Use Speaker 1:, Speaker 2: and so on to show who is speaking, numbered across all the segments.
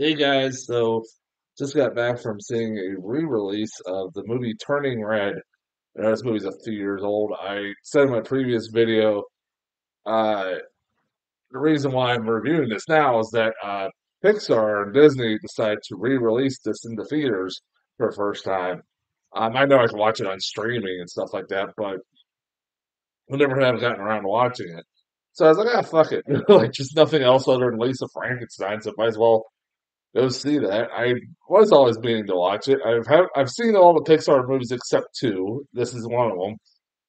Speaker 1: Hey guys, so just got back from seeing a re-release of the movie Turning Red. You know, this movie's a few years old. I said in my previous video, uh, the reason why I'm reviewing this now is that uh, Pixar and Disney decided to re-release this into theaters for the first time. Um, I know I can watch it on streaming and stuff like that, but I never have gotten around to watching it. So I was like, ah, fuck it. Like, just nothing else other than Lisa Frankenstein, so might as well go see that. I was always meaning to watch it. I've have, I've seen all the Pixar movies except two. This is one of them.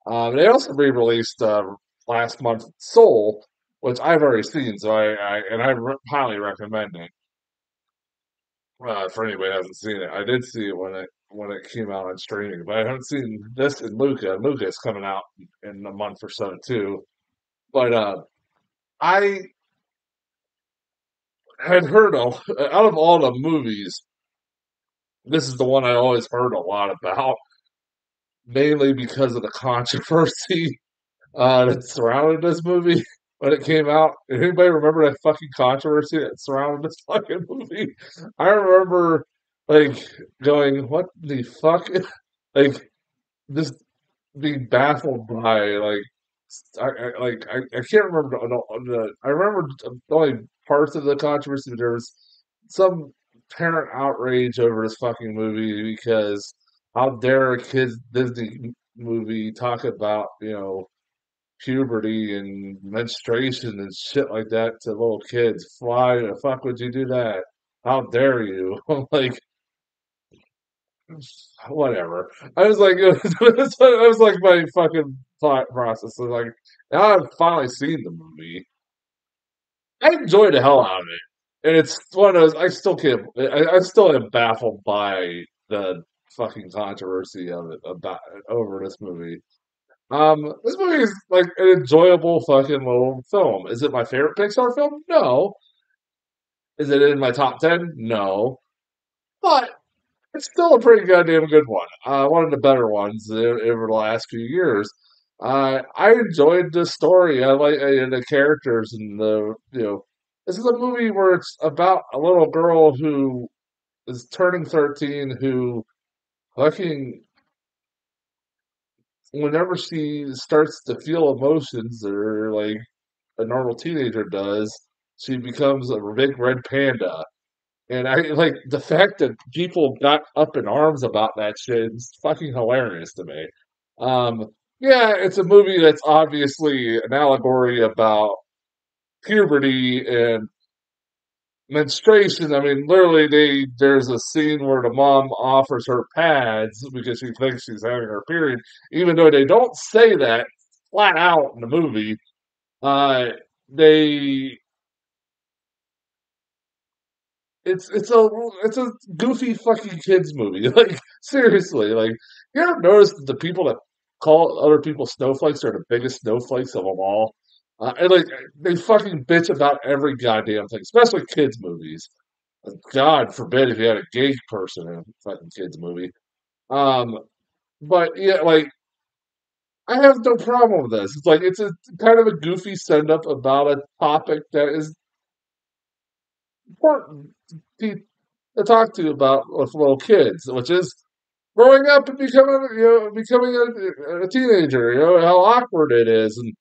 Speaker 1: Um, they also re-released uh, last month Soul, which I've already seen, so I, I and I re- highly recommend it uh, for anybody who hasn't seen it. I did see it when it when it came out on streaming, but I haven't seen this in Luca. Luca is coming out in a month or so too. But uh, I had heard of, out of all the movies, this is the one I always heard a lot about, mainly because of the controversy uh, that surrounded this movie when it came out. Anybody remember that fucking controversy that surrounded this fucking movie? I remember like going, "What the fuck?" like just being baffled by like I, I like I, I can't remember the, the, I remember only parts of the controversy, but there was some parent outrage over this fucking movie because how dare a kids Disney movie talk about you know puberty and menstruation and shit like that to little kids. Why the fuck would you do that? How dare you? Like, whatever. I was like, was, it was like my fucking thought process. was like, now I've finally seen the movie. I enjoyed the hell out of it, and it's one of those. I still can't. I, I still am baffled by the fucking controversy of it about over this movie. Um, this movie is like an enjoyable fucking little film. Is it my favorite Pixar film? No. Is it in my top ten? No. But it's still a pretty goddamn good one. Uh, one of the better ones over the last few years. Uh, I enjoyed the story. I like uh, the characters and the you know. This is a movie where it's about a little girl who is turning thirteen, who fucking whenever she starts to feel emotions or like a normal teenager does, she becomes a big red panda. And I like the fact that people got up in arms about that shit is fucking hilarious to me. Um, yeah, it's a movie that's obviously an allegory about puberty and menstruation. I mean, literally, they there's a scene where the mom offers her pads because she thinks she's having her period, even though they don't say that flat out in the movie. Uh, they it's it's a it's a goofy fucking kids movie. Like seriously, like you ever notice that the people that call other people snowflakes are the biggest snowflakes of them all? Uh, and like they fucking bitch about every goddamn thing, especially kids movies. God forbid if you had a gay person in a fucking kids movie. Um, but yeah, like I have no problem with this. It's like it's a kind of a goofy send up about a topic that is important to, talk to you about with little kids, which is growing up and becoming you know becoming a, a teenager. You know how awkward it is, and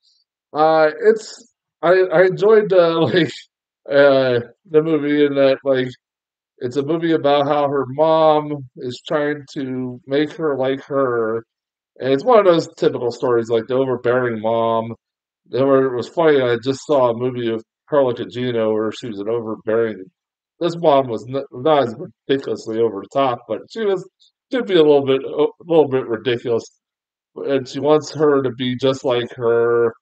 Speaker 1: uh, it's I I enjoyed uh, like uh, the movie in that like it's a movie about how her mom is trying to make her like her, and it's one of those typical stories like the overbearing mom. It was funny. I just saw a movie of Carla Gugino where she was an overbearing. This mom was not, not as ridiculously over the top, but she was could be a little bit a little bit ridiculous. And she wants her to be just like her,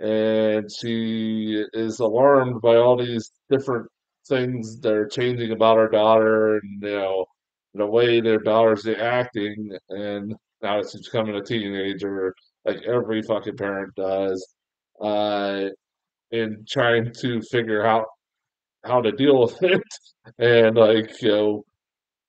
Speaker 1: and she is alarmed by all these different things that are changing about her daughter, and you know the way their daughter's acting, and now she's becoming a teenager, like every fucking parent does, uh, and trying to figure out how to deal with it, and like you know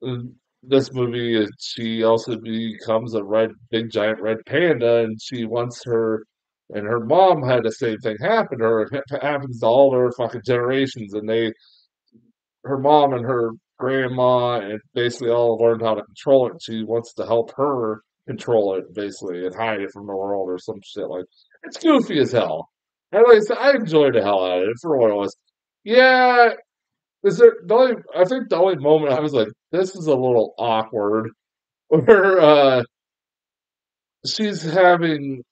Speaker 1: mm, this movie is she also becomes a red big giant red panda and she wants her and her mom had the same thing happen to her it happens to all their fucking generations and they her mom and her grandma and basically all learned how to control it. She wants to help her control it basically and hide it from the world or some shit like. It's goofy as hell. And like I enjoyed the hell out of it for what it was. Yeah, is there the only? I think the only moment I was like, "This is a little awkward," where uh, she's having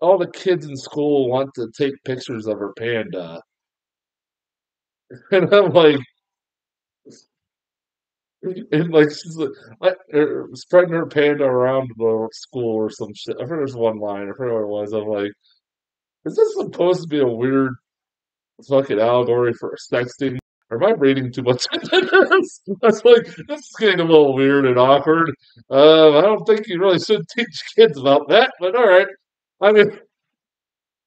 Speaker 1: all the kids in school want to take pictures of her panda, and I'm like, and like she's like, er, spreading her panda around the school or some shit. I heard there's one line. I forget what it was. I'm like, is this supposed to be a weird fucking allegory for sexting? Or am I reading too much into this? That's like this is getting a little weird and awkward. Uh, I don't think you really should teach kids about that, but all right. I mean,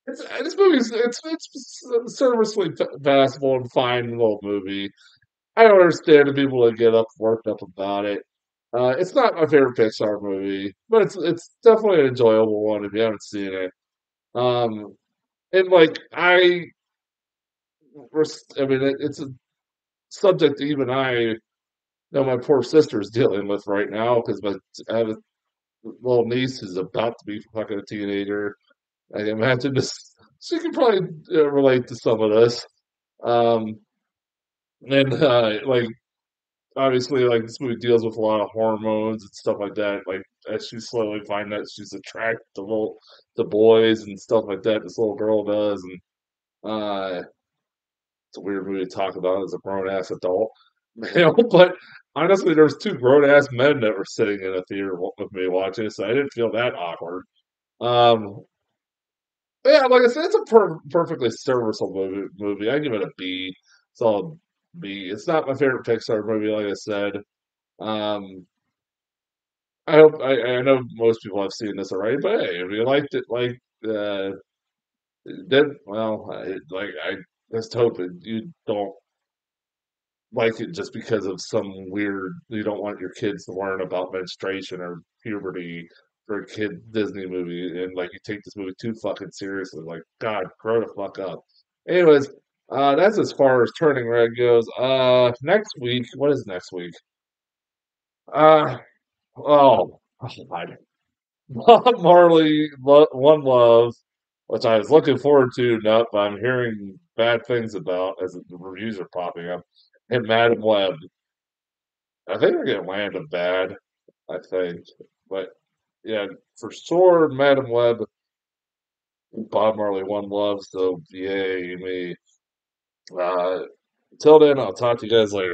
Speaker 1: it's, this movie's it's it's serviceably passable and fine little movie. I don't understand the people that get up worked up about it. Uh, it's not my favorite Pixar movie, but it's it's definitely an enjoyable one if you haven't seen it. Um, and like I, I mean, it, it's a subject even I know my poor sister's dealing with right now because my I have a little niece who's about to be fucking a teenager. I imagine this. She can probably uh, relate to some of this. Um, and uh, like obviously, like this movie deals with a lot of hormones and stuff like that. Like as she slowly find that she's attracted to little boys and stuff like that. This little girl does, and uh, it's a weird movie to talk about as a grown ass adult. Know, but honestly, there was two grown ass men that were sitting in a theater with me watching, so I didn't feel that awkward. Um, yeah, like I said, it's a per- perfectly serviceable movie. I give it a B. Solid B. It's not my favorite Pixar movie, like I said. Um, I hope I, I know most people have seen this already, but hey, if you liked it, like uh, then well, I, like I just hope that you don't like it just because of some weird. You don't want your kids to learn about menstruation or puberty for a kid Disney movie, and like you take this movie too fucking seriously. Like God, grow the fuck up. Anyways, uh, that's as far as Turning Red goes. Uh, next week, what is next week? Uh, oh, oh God. Bob Marley, One Love, which I was looking forward to, not, but I'm hearing bad things about as the reviews are popping up. And Madame Web. I think we're going to land a bad, I think. But yeah, for sure, Madame Web, Bob Marley, One Love, so yay, me. Uh, until then, I'll talk to you guys later.